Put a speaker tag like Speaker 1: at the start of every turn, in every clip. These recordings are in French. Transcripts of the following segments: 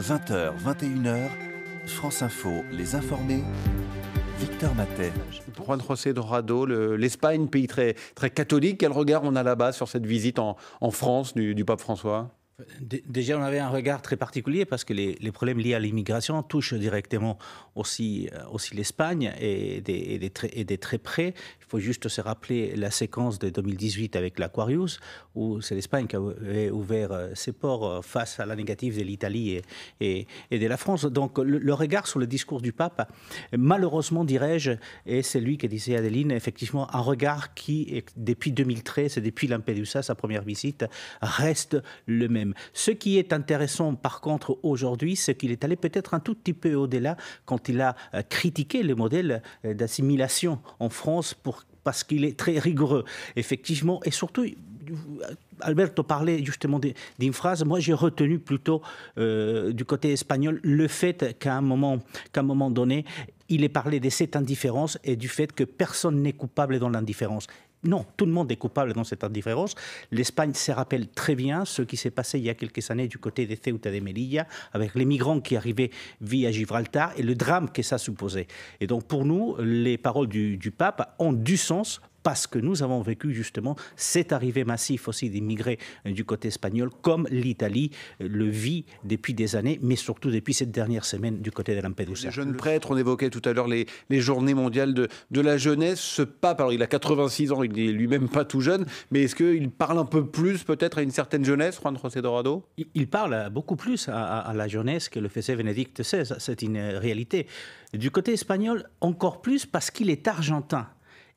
Speaker 1: 20h, 21h, France Info, les informés. Victor Matet.
Speaker 2: Juan José Dorado, l'Espagne, pays très, très catholique. Quel regard on a là-bas sur cette visite en, France du pape François?
Speaker 3: Déjà, on avait un regard très particulier parce que les, problèmes liés à l'immigration touchent directement aussi, euh, l'Espagne et des, très près. Il faut juste se rappeler la séquence de 2018 avec l'Aquarius, où c'est l'Espagne qui avait ouvert euh, ses ports euh, face à la négative de l'Italie et, et, de la France. Donc, le, regard sur le discours du pape, malheureusement, dirais-je, et c'est lui qui disait Adeline, effectivement, un regard qui, depuis 2013 et depuis Lampedusa, sa première visite, reste le même. Ce qui est intéressant, par contre, aujourd'hui, c'est qu'il est allé peut-être un tout petit peu au-delà quand il a euh, critiqué le modèle euh, d'assimilation en France parce qu'il est très rigoureux, effectivement, et surtout. Alberto parlait justement d'une phrase. Moi, j'ai retenu plutôt euh, du côté espagnol le fait qu'à un moment, qu'à un moment donné, il ait parlé de cette indifférence et du fait que personne n'est coupable dans l'indifférence. Non, tout le monde est coupable dans cette indifférence. L'Espagne se rappelle très bien ce qui s'est passé il y a quelques années du côté de Ceuta de Melilla, avec les migrants qui arrivaient via Gibraltar et le drame que ça supposait. Et donc pour nous, les paroles du, du pape ont du sens parce que nous avons vécu justement cette arrivée massive aussi d'immigrés euh, du côté espagnol, comme l'Italie euh, le vit depuis des années, mais surtout depuis cette dernière semaine du côté de Lampedusa.
Speaker 2: Les jeunes prêtres, on évoquait tout à l'heure les, les, journées mondiales de, de, la jeunesse. Ce pape, alors il a 86 ans, il n'est lui-même pas tout jeune, mais est-ce qu'il parle un peu plus peut-être à une certaine jeunesse, Juan José Dorado?
Speaker 3: Il, parle beaucoup plus à, à, la jeunesse que le faisait Bénédicte XVI, c'est une réalité. Du côté espagnol, encore plus parce qu'il est argentin.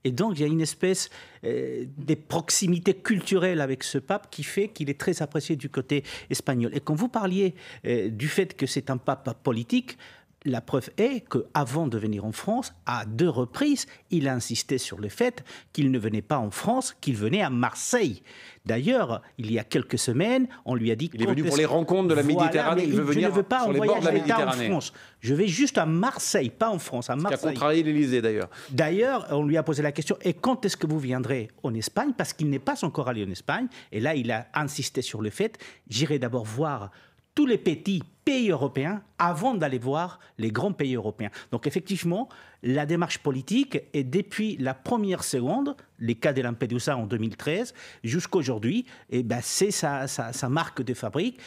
Speaker 3: Et donc, il y a une espèce euh, de proximité culturelle avec ce pape qui fait qu'il est très apprécié du côté espagnol. Et quand vous parliez euh, du fait que c'est un pape politique, la preuve est qu'avant de venir en France, à deux reprises, il a insisté sur le fait qu'il ne venait pas en France, qu'il venait à Marseille. D'ailleurs, il y a quelques semaines, on lui a dit...
Speaker 2: Il est venu pour les rencontres de la Méditerranée, il veut venir
Speaker 3: je ne veux pas sur les Méditerranée. En France. Je vais juste à Marseille, pas en France, à Marseille.
Speaker 2: Qui a contrarié l'Élysée d'ailleurs.
Speaker 3: D'ailleurs, on lui a posé la question, et quand est-ce que vous viendrez en Espagne? Parce qu'il n'est pas encore allé en Espagne. Et là, il a insisté sur le fait, j'irai d'abord voir tous les petits pays européens avant d'aller voir les grands pays européens. Donc effectivement, la démarche politique est depuis la première seconde, les cas de Lampedusa en 2013, jusqu'à aujourd'hui, eh ben c'est sa, sa marque de fabrique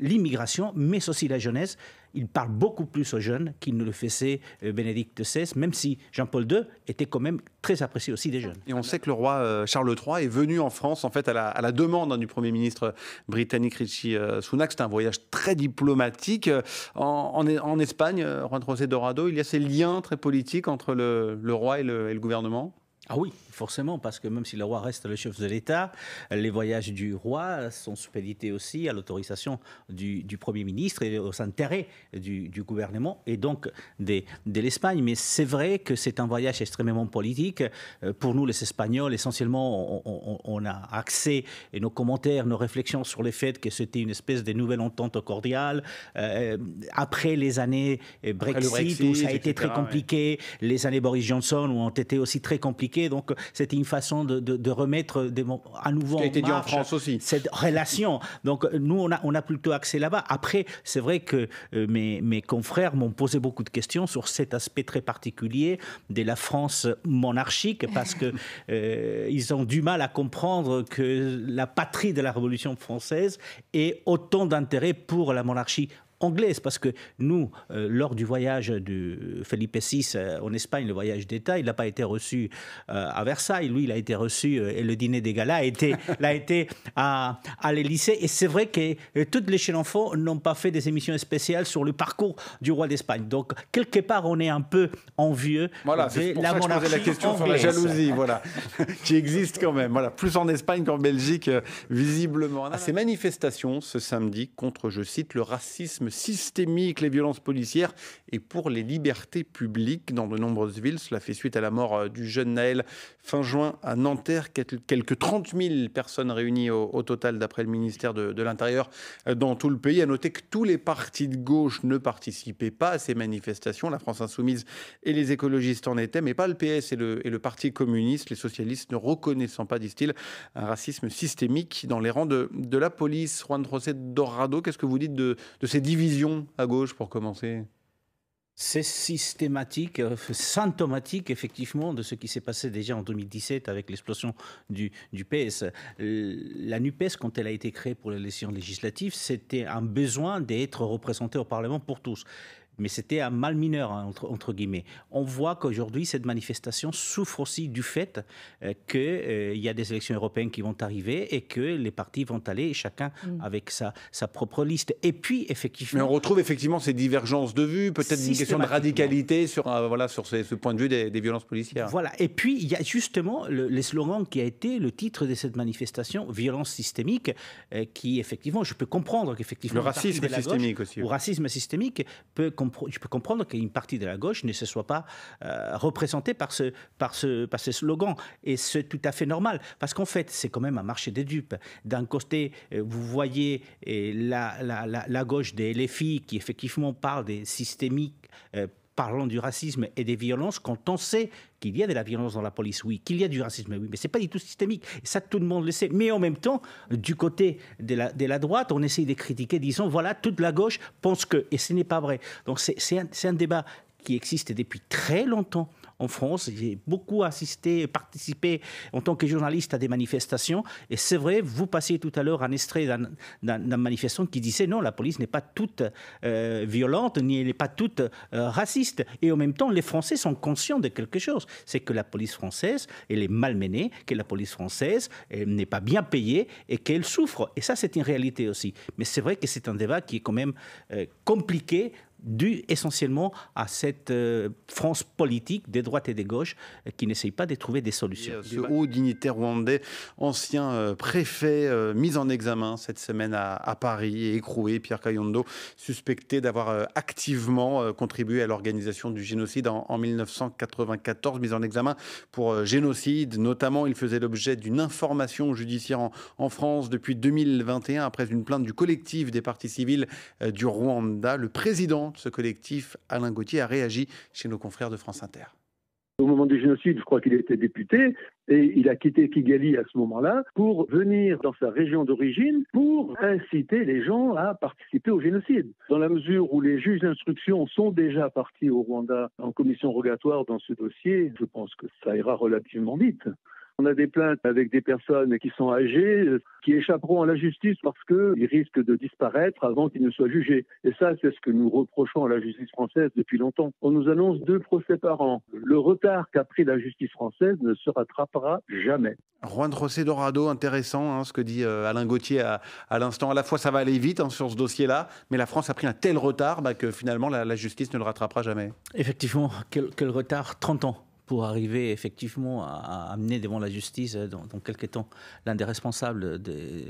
Speaker 3: l'immigration, mais aussi la jeunesse. Il parle beaucoup plus aux jeunes qu'il ne le faisait euh, Bénédicte XVI, même si Jean-Paul II était quand même très apprécié aussi des jeunes.
Speaker 2: Et on sait que le roi euh, Charles III est venu en France, en fait, à la, demande hein, du Premier ministre britannique Richie euh, Sunak. C'était un voyage très diplomatique. En, en, Espagne, Juan José Dorado, il y a ces liens très politiques entre le, roi et le gouvernement?
Speaker 3: Ah oui, forcément, parce que même si le roi reste le chef de l'État, les voyages du roi sont supédités aussi à l'autorisation du, Premier ministre et aux intérêts du, gouvernement et donc de, l'Espagne. Mais c'est vrai que c'est un voyage extrêmement politique. Euh, pour nous, les Espagnols, essentiellement, on, a axé et nos commentaires, nos réflexions sur le fait que c'était une espèce de nouvelle entente cordiale. Euh, après les années Brexit, où ça a été très compliqué, les années Boris Johnson, où ont été aussi très compliquées, donc, c'était une façon de, remettre des, à nouveau
Speaker 2: Ce qui a été dit en France aussi.
Speaker 3: cette relation. Donc, nous, on a, on a plutôt accès là-bas. Après, c'est vrai que euh, mes, mes confrères m'ont posé beaucoup de questions sur cet aspect très particulier de la France monarchique, parce que euh, ils ont du mal à comprendre que la patrie de la Révolution française ait autant d'intérêt pour la monarchie anglaise, parce que nous, euh, lors du voyage de Felipe VI euh, en Espagne, le voyage d'État, il n'a pas été reçu euh, à Versailles. Lui, il a été reçu, et le dîner des galas a été, a été à, à l'Élysée. Et c'est vrai que toutes les chaînes enfants n'ont pas fait des émissions spéciales sur le parcours du roi d'Espagne. Donc, quelque part, on est un peu envieux
Speaker 2: voilà, c'est pour la ça que je la question sur la jalousie, voilà, qui existe quand même. Voilà, plus en Espagne qu'en Belgique, visiblement. À ces manifestations ce samedi contre, je cite, le racisme systémique, les violences policières et pour les libertés publiques dans de nombreuses villes. Cela fait suite à la mort euh, du jeune Naël fin juin à Nanterre. Quelques 30 000 personnes réunies au, total d'après le ministère de, l'Intérieur euh, dans tout le pays. À noter que tous les partis de gauche ne participaient pas à ces manifestations. La France insoumise et les écologistes en étaient, mais pas le PS et le, Parti communiste, les socialistes ne reconnaissant pas, disent-ils, un racisme systémique dans les rangs de, de la police. Juan José Dorado, qu'est-ce que vous dites de, de ces divisions division à gauche pour commencer?
Speaker 3: C'est systématique, euh, symptomatique effectivement de ce qui s'est passé déjà en 2017 avec l'explosion du, PS. La NUPES, quand elle a été créée pour l'élection législative, c'était un besoin d'être représenté au Parlement pour tous mais c'était un mal mineur, hein, entre, guillemets. On voit qu'aujourd'hui, cette manifestation souffre aussi du fait euh, qu'il euh, y a des élections européennes qui vont arriver et que les partis vont aller, chacun mm. avec sa, sa propre liste. Et puis, effectivement...
Speaker 2: Mais on retrouve effectivement ces divergences de vues, peut-être une question de radicalité sur, euh, voilà, sur ce, point de vue des, violences policières.
Speaker 3: Voilà. Et puis, il y a justement le, slogan qui a été le titre de cette manifestation, violence systémique, qui, effectivement, je peux comprendre qu'effectivement...
Speaker 2: Le racisme systémique aussi.
Speaker 3: Ou racisme systémique peut comprendre je peux comprendre qu'une partie de la gauche ne se soit pas euh, représentée par ce, par, ce, par ce slogan. Et c'est tout à fait normal, parce qu'en fait, c'est quand même un marché des dupes. D'un côté, euh, vous voyez la, la, gauche des LFI qui effectivement parle des systémiques. Euh, parlant du racisme et des violences quand on sait qu'il y a de la violence dans la police, oui, qu'il y a du racisme, oui, mais c'est pas du tout systémique. Et ça, tout le monde le sait. Mais en même temps, du côté de la, droite, on essaye de critiquer, disons, voilà, toute la gauche pense que, et ce n'est pas vrai. Donc c'est un débat qui existe depuis très longtemps en France. J'ai beaucoup assisté, participé en tant que journaliste à des manifestations. Et c'est vrai, vous passiez tout à l'heure un extrait d'un manifestant qui disait non, la police n'est pas toute euh, violente, ni elle n'est pas toute euh, raciste. Et en même temps, les Français sont conscients de quelque chose. C'est que la police française, elle est malmenée, que la police française n'est pas bien payée et qu'elle souffre. Et ça, c'est une réalité aussi. Mais c'est vrai que c'est un débat qui est quand même euh, compliqué dû essentiellement à cette euh, France politique des droites et des gauches euh, qui n'essaye pas de trouver des solutions.
Speaker 2: Ce haut dignitaire rwandais, ancien euh, préfet, mis en examen cette semaine à, Paris et écroué, Pierre Kayondo, suspecté d'avoir activement contribué à l'organisation du génocide en, 1994, mis en examen pour génocide. Notamment, il faisait l'objet d'une information judiciaire en, en, France depuis 2021 après une plainte du collectif des partis civils du Rwanda. Le président ce collectif, Alain Gauthier, a réagi chez nos confrères de France Inter.
Speaker 4: Au moment du génocide, je crois qu'il était député et il a quitté Kigali à ce moment-là pour venir dans sa région d'origine pour inciter les gens à participer au génocide. Dans la mesure où les juges d'instruction sont déjà partis au Rwanda en commission rogatoire dans ce dossier, je pense que ça ira relativement vite. On a des plaintes avec des personnes qui sont âgées, qui échapperont à la justice parce qu'ils risquent de disparaître avant qu'ils ne soient jugés. Et ça, c'est ce que nous reprochons à la justice française depuis longtemps. On nous annonce deux procès par an. Le retard qu'a pris la justice française ne se rattrapera jamais.
Speaker 2: Juan José Dorado, intéressant hein, ce que dit euh, Alain Gauthier à, l'instant. À la fois, ça va aller vite hein, sur ce dossier-là, mais la France a pris un tel retard bah, que finalement, la, justice ne le rattrapera jamais.
Speaker 3: Effectivement, quel, quel retard 30 ans pour arriver effectivement à, amener devant la justice euh, dans, quelques temps l'un des responsables, des,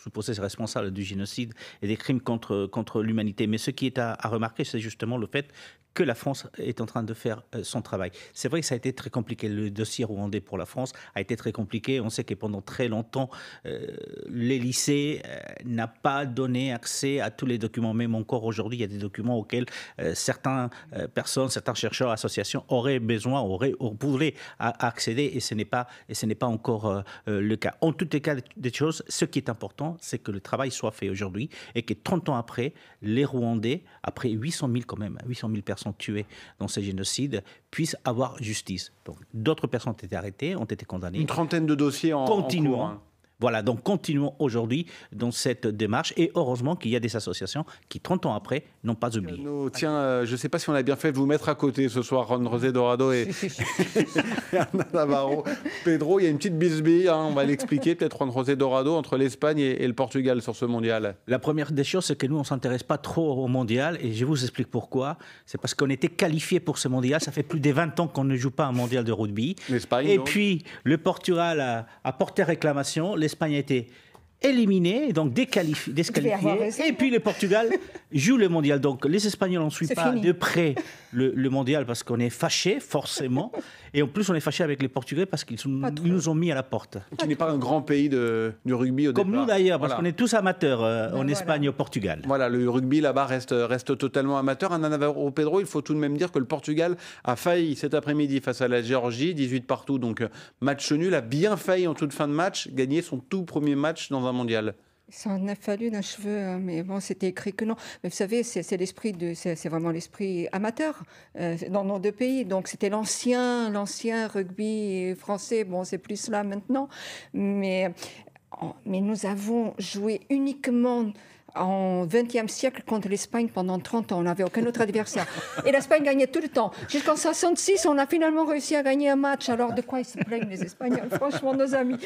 Speaker 3: supposés responsables du génocide et des crimes contre, contre l'humanité. Mais ce qui est à remarquer, c'est justement le fait que la France est en train de faire euh, son travail. C'est vrai que ça a été très compliqué. Le dossier rwandais pour la France a été très compliqué. On sait que pendant très longtemps, euh, les lycées euh, n'ont pas donné accès à tous les documents. Même encore aujourd'hui, il y a des documents auxquels certaines personnes, certains chercheurs, associations auraient besoin, auraient, pourraient accéder et ce n'est pas, et ce n'est pas encore le cas. En tout cas des choses, ce qui est important, c'est que le travail soit fait aujourd'hui et que 30 ans après, les Rwandais, après 800 000 quand même, 800 000 personnes, tués dans ces génocides puissent avoir justice. Donc, d'autres personnes ont été arrêtées, ont été condamnées.
Speaker 2: Une trentaine de dossiers en,
Speaker 3: Continuons.
Speaker 2: cours. Hein.
Speaker 3: Voilà, donc continuons aujourd'hui dans cette démarche et heureusement qu'il y a des associations qui, 30 ans après, n'ont pas oublié.
Speaker 2: tiens, euh, je ne sais pas si on a bien fait de vous mettre à côté ce soir, Ron Rosé Dorado et, Anna Navarro. Pedro, il y a une petite bisbille, hein, on va l'expliquer, peut-être Ron Rosé Dorado, entre l'Espagne et, le Portugal sur ce mondial.
Speaker 3: La première des choses, c'est que nous, on ne s'intéresse pas trop au mondial et je vous explique pourquoi. C'est parce qu'on était qualifié pour ce mondial. Ça fait plus de 20 ans qu'on ne joue pas un mondial de rugby. et puis, le Portugal a, a porté réclamation. Les l'Espagne a été éliminée, donc déqualifiée, Et puis le Portugal joue le mondial. Donc les Espagnols n'en suivent pas de près le, mondial parce qu'on est fâché, forcément. Et en plus, on est fâché avec les Portugais parce qu'ils nous ont mis à la porte.
Speaker 2: Qui n'est pas un grand pays de, du rugby au
Speaker 3: Comme nous d'ailleurs, parce qu'on est tous amateurs euh, en Espagne et au Portugal.
Speaker 2: Voilà, le rugby là-bas reste, reste totalement amateur. Un Navarro Pedro, il faut tout de même dire que le Portugal a failli cet après-midi face à la Géorgie, 18 partout, donc euh, match nul, a bien failli en toute fin de match gagner son tout premier match dans un mondial.
Speaker 5: Ça en a fallu d'un cheveu, hein, mais bon, c'était écrit que non. Mais vous savez, c'est l'esprit de, c'est vraiment l'esprit amateur euh, dans nos deux pays. Donc c'était l'ancien, l'ancien rugby français. Bon, c'est plus là maintenant, mais mais nous avons joué uniquement en 20e siècle contre l'Espagne pendant 30 ans. On n'avait aucun autre adversaire. Et l'Espagne gagnait tout le temps. Jusqu'en 66, on a finalement réussi à gagner un match. Alors de quoi ils se plaignent les Espagnols? Franchement, nos amis.